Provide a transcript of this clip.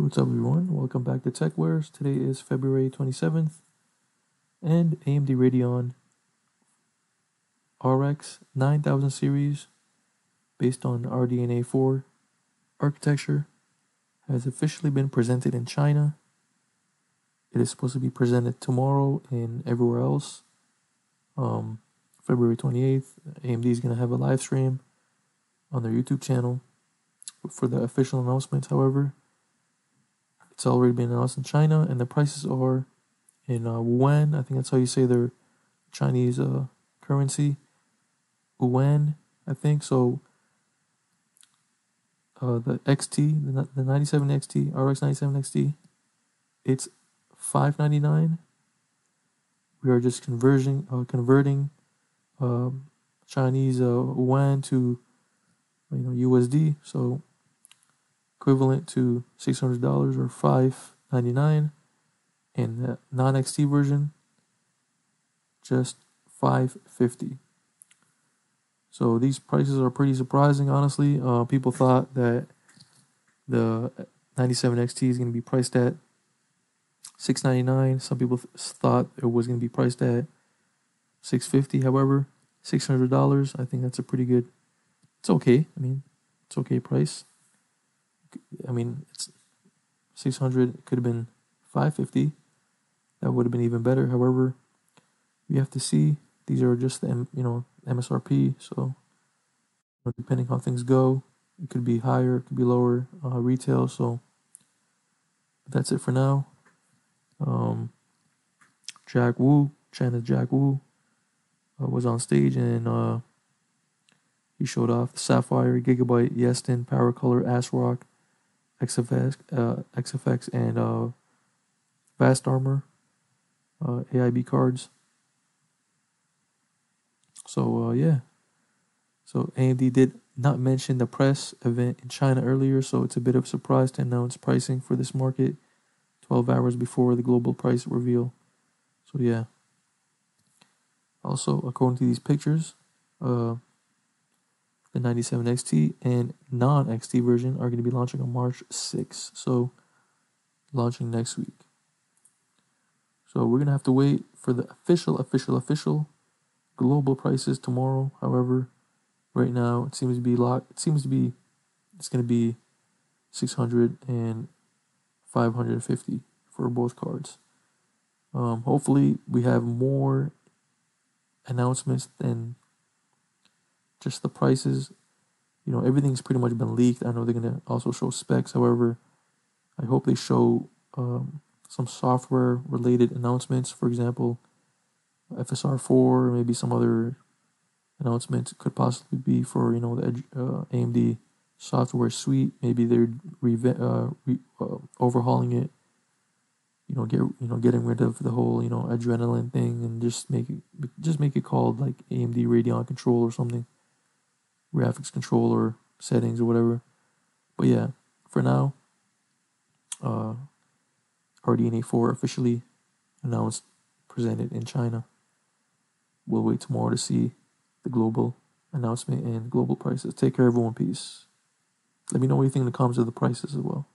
Hey, what's up, everyone? Welcome back to TechWares. Today is February 27th, and AMD Radeon RX 9000 series, based on RDNA 4 architecture, has officially been presented in China. It is supposed to be presented tomorrow in everywhere else. Um, February 28th, AMD is going to have a live stream on their YouTube channel for the official announcements, however. It's already been announced in China, and the prices are in uh, Yuan. I think that's how you say their Chinese uh, currency. Yuan, I think. So uh, the XT, the, the 97 XT, RX 97 XT, it's 599. We are just conversion uh, converting um, Chinese uh, yuan to you know USD. So equivalent to $600 or 599 and the non-XT version just 550 so these prices are pretty surprising honestly. Uh, people thought that the 97 XT is going to be priced at 699 some people th- thought it was going to be priced at 650 however $600 i think that's a pretty good it's okay. I mean it's okay price I mean, it's 600 it could have been 550. That would have been even better. However, we have to see these are just the you know MSRP. So depending how things go, it could be higher, it could be lower uh, retail. So that's it for now. Um, Jack Wu, China Jack Wu, uh, was on stage and uh, he showed off the Sapphire, Gigabyte, Yeston, Power Color, ASRock, XFX, uh, XFX and uh, Vastarmor uh, AIB cards. So uh, yeah, so AMD did not mention the press event in China earlier, so it's a bit of a surprise to announce pricing for this market 12 hours before the global price reveal. So yeah. Also, according to these pictures, uh, the 97 XT and non XT version are going to be launching on March 6th. So, launching next week. So, we're going to have to wait for the official, official, official global prices tomorrow. However, right now it seems to be locked. It seems to be it's going to be 600 and 550 for both cards. Um, hopefully, we have more announcements than just the prices. You know, everything's pretty much been leaked. I know they're gonna also show specs. However, I hope they show um, some software related announcements. For example, FSR4, maybe some other announcements could possibly be for you know the uh, AMD software suite. Maybe they're re- uh, re- uh, overhauling it. You know, get you know getting rid of the whole you know Adrenalin thing and just make it just make it called like AMD Radeon Control or something graphics controller settings or whatever. But yeah, for now, uh, RDNA 4 officially announced, presented in China. We'll wait tomorrow to see the global announcement and global prices. Take care, everyone. Peace. Let me know what you think in the comments of the prices as well.